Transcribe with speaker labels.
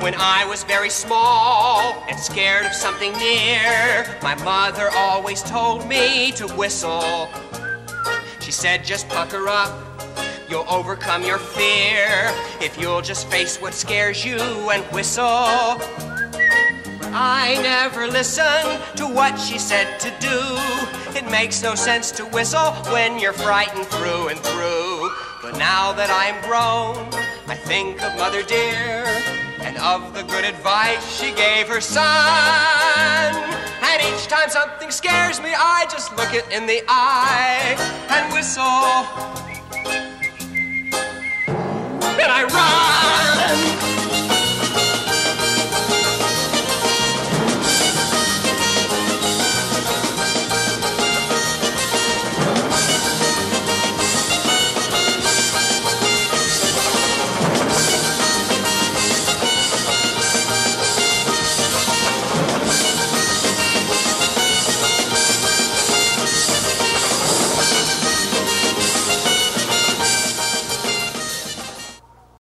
Speaker 1: When I was very small and scared of something near, my mother always told me to whistle. She said, just pucker up, you'll overcome your fear if you'll just face what scares you and whistle. I never listened to what she said to do. It makes no sense to whistle when you're frightened through and through. But now that I'm grown, I think of Mother dear and of the good advice she gave her son. And each time something scares me, I just look it in the eye and whistle.